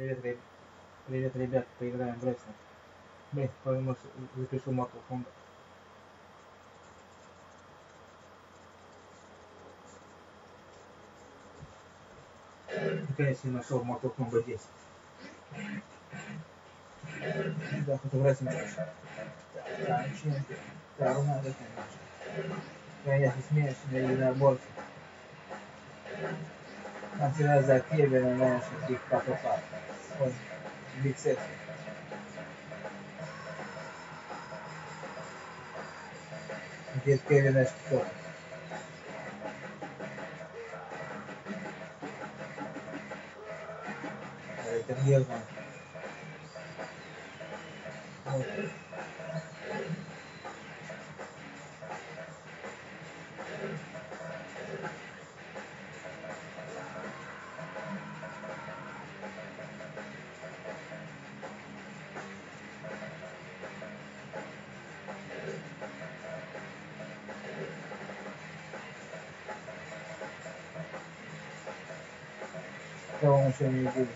Привет, ребят. Привет, ребят. Поиграем в рестлинг. Блин, по-моему, запишу Mortal Kombat. Наконец я нашел Mortal Kombat 10. Да, фотография наша. Да, чемпион. Да, надо, конечно. Național de active, nu am și zic ca pe față. Bun, mixez. Închid pielea și Aí tem eu, mă. Okay. Он еще не будет?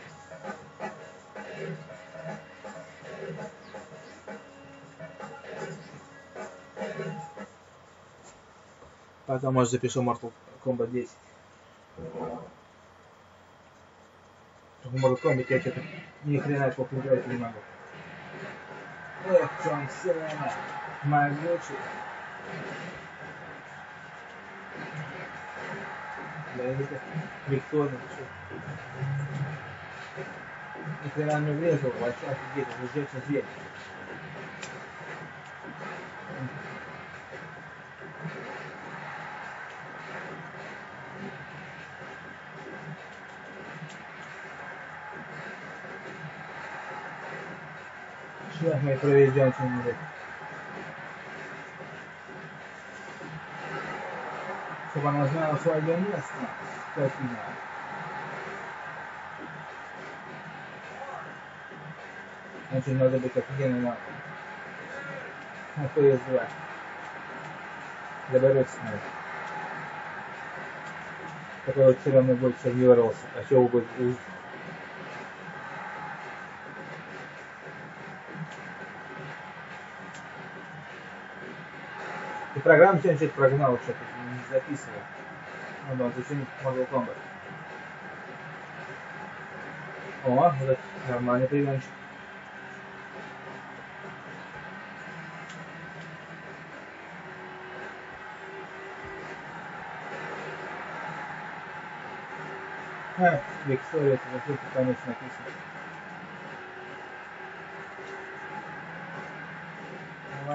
Потом, может, запишу Mortal Kombat 10. В Mortal Kombat я что-то ни хрена плохо играть не могу. Эх, Джон Сена, могучий. Да это Виктория, что? Ни хрена не врезал, вообще офигеть, это жжется зверь. Сейчас мы проведем что-нибудь. Чтобы она знала свое место, скотина. Значит, надо быть офигенным магом. А то ее звать. Доберуться надо. Который все равно будет сорвировался. А чего будет программу что-то прогнал, что-то не записывал. Ну да, зачем Mortal Kombat. О, вот нормальный приемчик. А, Виктория, это вообще конец написано.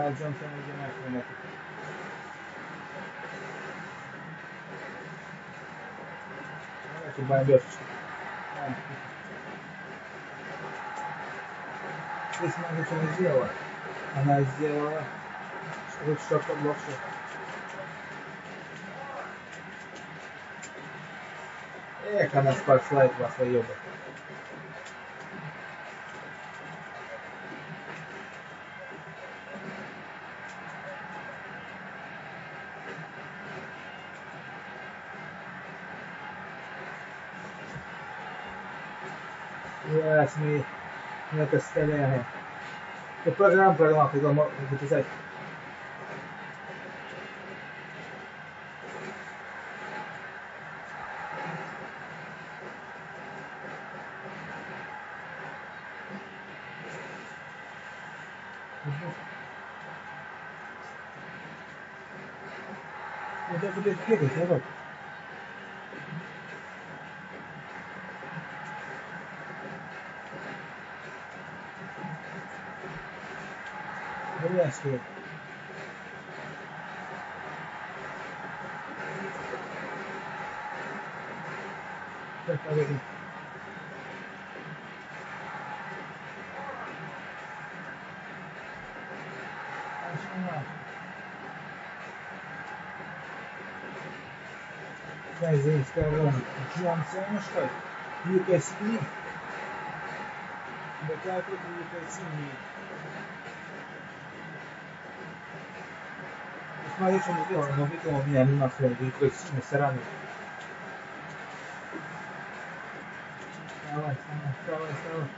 Джонсон, иди нахрен это. Давайте бомбежечку. Здесь что она сделала. Она сделала что-то что-то лучше. Эх, она спасла вас, ёба. Yes, me. Это стреляет. И программу программу хотел записать. Вот это будет Грязкие. Так, поверим. Хозяйская рожа. Джонсона, что ли? Да как это まあ、要するに今の飲み込みにありますように、これ、すぐさらに。やばい、やばい、やばい。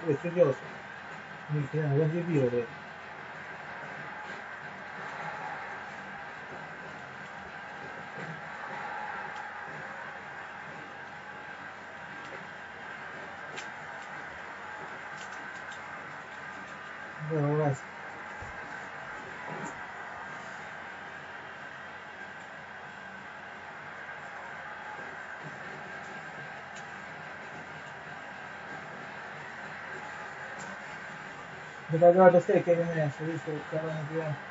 これ、終了。40秒で。Otherwise, Devagar do sei que ele mexe, isso, o cara não viu.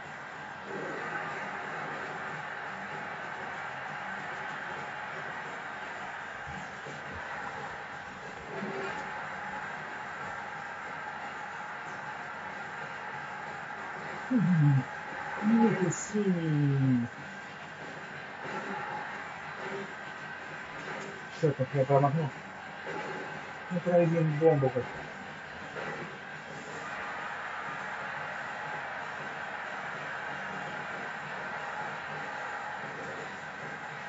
Бьем. Нет, синий. Что так я промахнул? Ну, проведем бомбу как.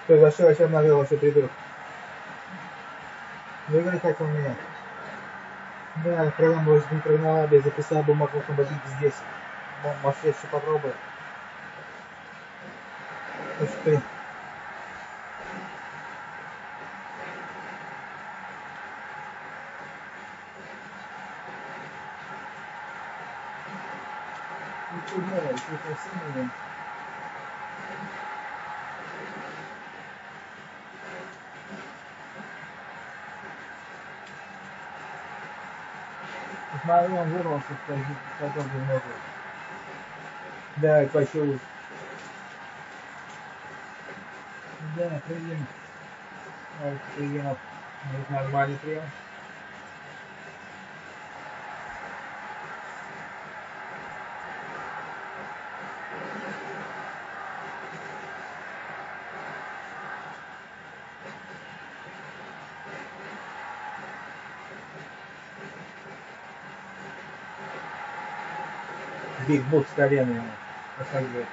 Приглашилась одна велася придурок. Выиграй хотел меня. Да, программа больше не прогнала, я записал бы могу победить здесь. Может, еще попробую. Ух ты. Делать, ты красивый. Смотри, он вырвался, который много. Да, почему? Да, прием. Вот прием. Нормальный прием. Биг Бут с колена ему. Посмотри.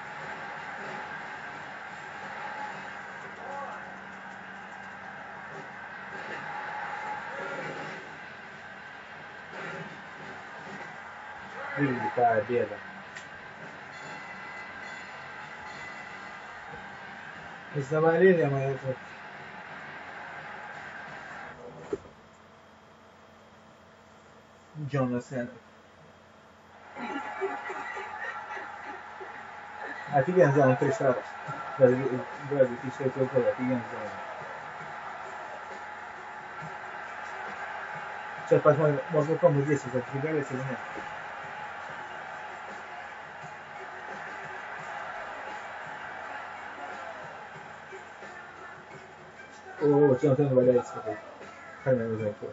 И победа. Завалили мы это. Джона Сеннер. Офигенно сделан три шара. Даже 2003 года офигенно сделан. Сейчас посмотрим, может кому здесь это прибавится или нет. О, Джонатан валяется какой. Хрен его знает кто.